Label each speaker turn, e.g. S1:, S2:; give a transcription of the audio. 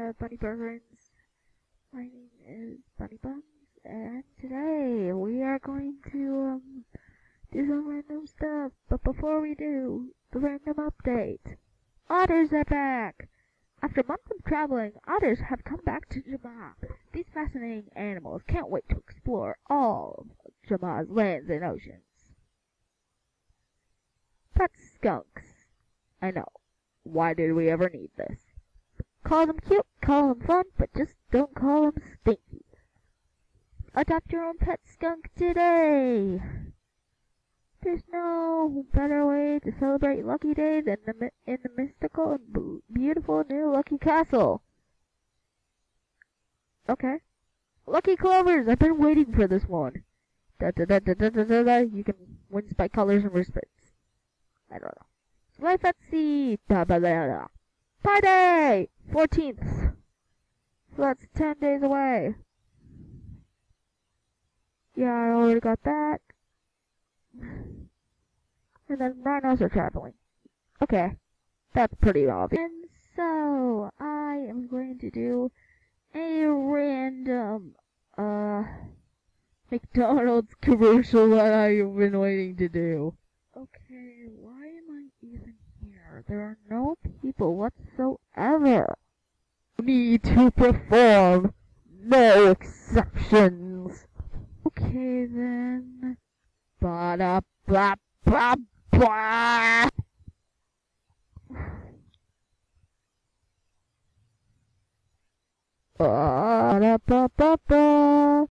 S1: the Bunny Burgers. My name is Bunny Buns, and today we are going to um do some random stuff. But before we do, the random update. Otters are back! After months of traveling, otters have come back to Jamaa. These fascinating animals can't wait to explore all of Jamaa's lands and oceans. Pet skunks. I know. Why did we ever need this? Call them cute, call them fun, but just don't call them stinky. Adopt your own pet skunk today! There's no better way to celebrate Lucky Day than in the mystical and beautiful new Lucky Castle. Okay. Lucky Clovers! I've been waiting for this one. Da da da da da da da da. You can win by colors and respects. I don't know. Life at sea! Da da da da. Pie Day! 14th. So that's 10 days away. Yeah, I already got that. And then rhinos are traveling. Okay. That's pretty obvious. And so, I am going to do a random, uh, McDonald's commercial that I've been waiting to do. Okay, why am I even here? There are no people whatsoever. Need to perform. No exceptions. Okay then. Ba da ba ba ba. Ba da ba ba ba.